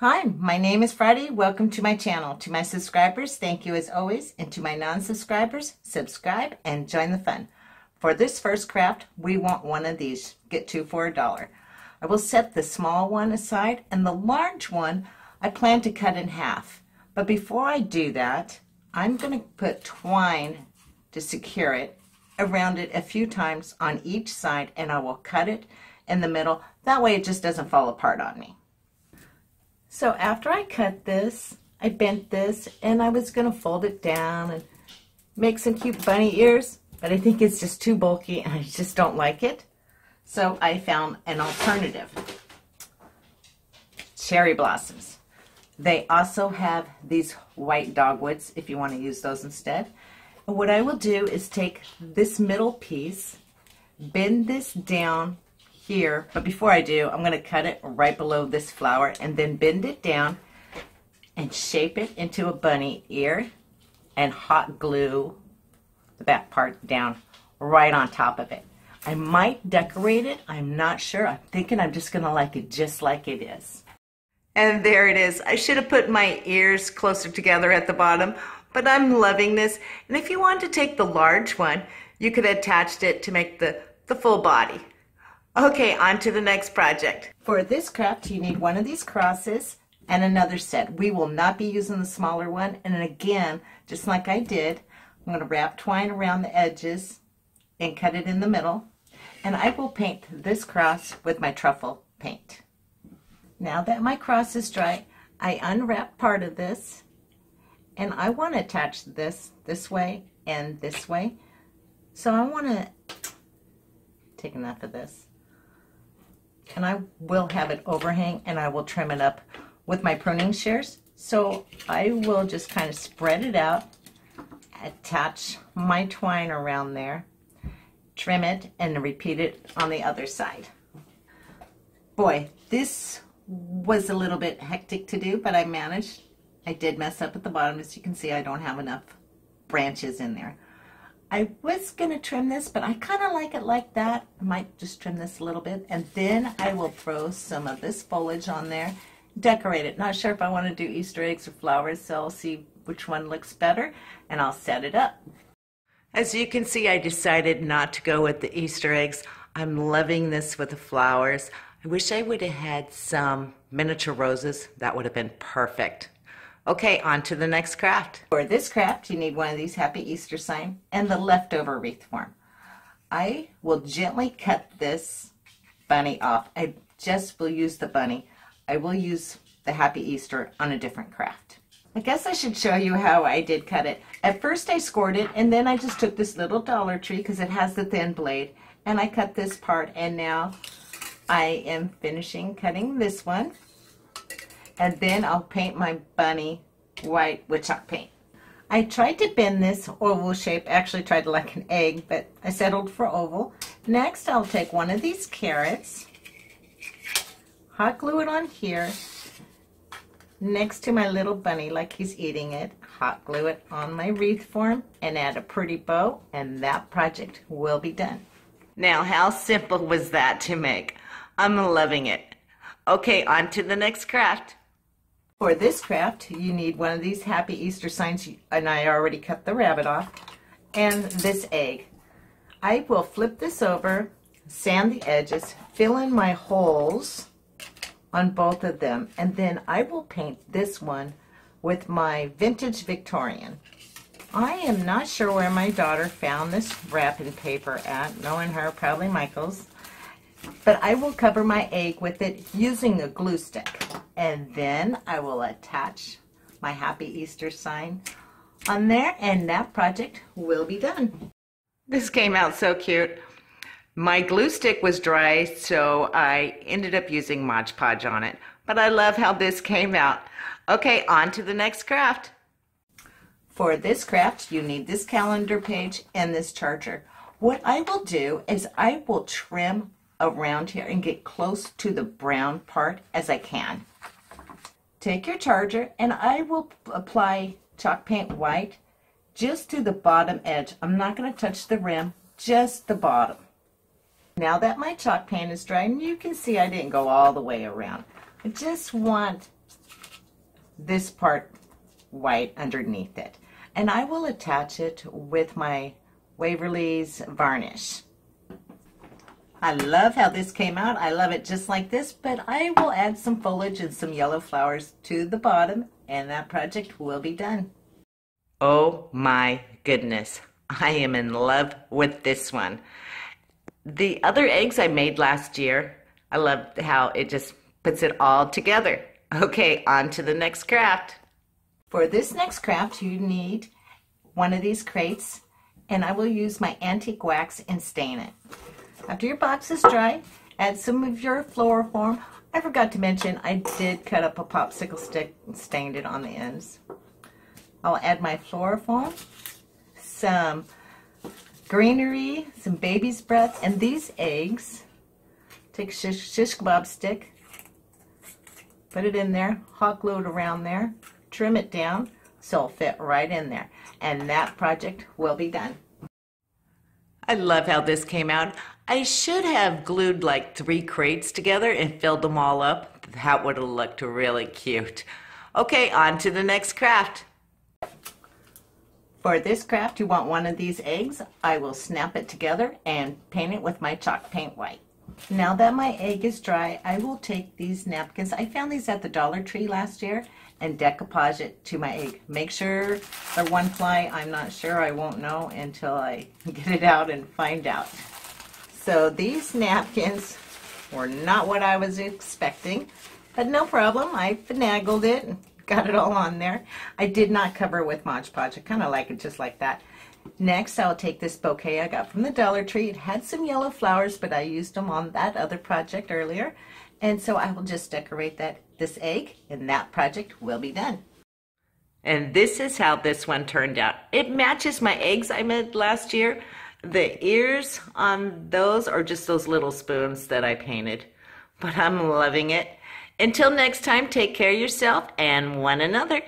Hi, my name is Friday. Welcome to my channel. To my subscribers, thank you as always. And to my non-subscribers, subscribe and join the fun. For this first craft, we want one of these. Get two for a dollar. I will set the small one aside and the large one I plan to cut in half. But before I do that, I'm going to put twine to secure it around it a few times on each side and I will cut it in the middle. That way it just doesn't fall apart on me. So after I cut this, I bent this and I was going to fold it down and make some cute bunny ears, but I think it's just too bulky and I just don't like it. So I found an alternative. Cherry blossoms. They also have these white dogwoods if you want to use those instead. And what I will do is take this middle piece, bend this down here, but before I do, I'm going to cut it right below this flower and then bend it down and shape it into a bunny ear and hot glue the back part down right on top of it. I might decorate it. I'm not sure. I'm thinking I'm just going to like it just like it is. And there it is. I should have put my ears closer together at the bottom, but I'm loving this. And if you want to take the large one, you could attach it to make the, the full body. Okay, on to the next project. For this craft, you need one of these crosses and another set. We will not be using the smaller one. And again, just like I did, I'm going to wrap twine around the edges and cut it in the middle. And I will paint this cross with my truffle paint. Now that my cross is dry, I unwrap part of this and I want to attach this this way and this way. So I want to take enough of this and I will have it overhang and I will trim it up with my pruning shears. So I will just kind of spread it out, attach my twine around there, trim it, and repeat it on the other side. Boy, this was a little bit hectic to do, but I managed. I did mess up at the bottom. As you can see, I don't have enough branches in there. I was going to trim this, but I kind of like it like that. I might just trim this a little bit, and then I will throw some of this foliage on there, decorate it. Not sure if I want to do Easter eggs or flowers, so I'll see which one looks better, and I'll set it up. As you can see, I decided not to go with the Easter eggs. I'm loving this with the flowers. I wish I would have had some miniature roses. That would have been perfect. Okay, on to the next craft. For this craft, you need one of these Happy Easter sign and the leftover wreath form. I will gently cut this bunny off. I just will use the bunny. I will use the Happy Easter on a different craft. I guess I should show you how I did cut it. At first I scored it and then I just took this little Dollar Tree because it has the thin blade and I cut this part and now I am finishing cutting this one and then I'll paint my bunny white with chalk paint. I tried to bend this oval shape, actually tried like an egg, but I settled for oval. Next, I'll take one of these carrots, hot glue it on here, next to my little bunny like he's eating it, hot glue it on my wreath form, and add a pretty bow, and that project will be done. Now, how simple was that to make? I'm loving it. Okay, on to the next craft. For this craft, you need one of these Happy Easter signs, and I already cut the rabbit off, and this egg. I will flip this over, sand the edges, fill in my holes on both of them, and then I will paint this one with my Vintage Victorian. I am not sure where my daughter found this wrapping paper at, knowing her, probably Michael's. But I will cover my egg with it using a glue stick. And then I will attach my Happy Easter sign on there and that project will be done. This came out so cute. My glue stick was dry, so I ended up using Mod Podge on it. But I love how this came out. Okay, on to the next craft. For this craft, you need this calendar page and this charger. What I will do is I will trim around here and get close to the brown part as I can. Take your charger and I will apply chalk paint white just to the bottom edge. I'm not going to touch the rim, just the bottom. Now that my chalk paint is dry, and you can see I didn't go all the way around. I just want this part white underneath it. And I will attach it with my Waverly's varnish. I love how this came out. I love it just like this, but I will add some foliage and some yellow flowers to the bottom and that project will be done. Oh my goodness. I am in love with this one. The other eggs I made last year, I love how it just puts it all together. Okay, on to the next craft. For this next craft, you need one of these crates, and I will use my antique wax and stain it. After your box is dry, add some of your floral foam. I forgot to mention, I did cut up a popsicle stick and stained it on the ends. I'll add my floral foam, some greenery, some baby's breath, and these eggs. Take a shish, shish kebab stick, put it in there, hot glue it around there, trim it down so it'll fit right in there. And that project will be done. I love how this came out. I should have glued like three crates together and filled them all up. That would have looked really cute. Okay, on to the next craft. For this craft, you want one of these eggs. I will snap it together and paint it with my chalk paint white. Now that my egg is dry, I will take these napkins. I found these at the Dollar Tree last year and decoupage it to my egg. Make sure they're one ply. I'm not sure. I won't know until I get it out and find out. So these napkins were not what I was expecting, but no problem. I finagled it and got it all on there. I did not cover with Mod Podge. I kind of like it just like that. Next, I'll take this bouquet I got from the Dollar Tree. It had some yellow flowers, but I used them on that other project earlier. And so I will just decorate that this egg, and that project will be done. And this is how this one turned out. It matches my eggs I made last year, the ears on those are just those little spoons that I painted, but I'm loving it. Until next time, take care of yourself and one another.